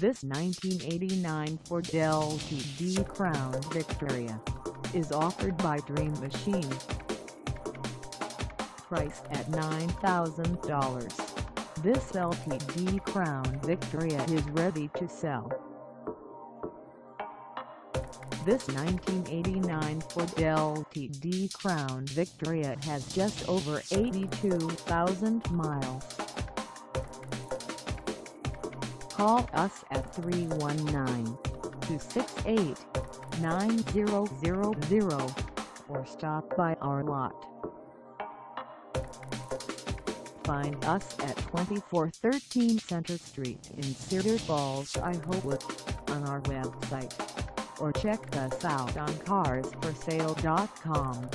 This 1989 Ford LTD Crown Victoria is offered by Dream Machine. Priced at $9,000, this LTD Crown Victoria is ready to sell. This 1989 Ford LTD Crown Victoria has just over 82,000 miles. Call us at 319-268-9000 or stop by our lot. Find us at 2413 Center Street in Cedar Falls, Iowa on our website or check us out on carsforsale.com.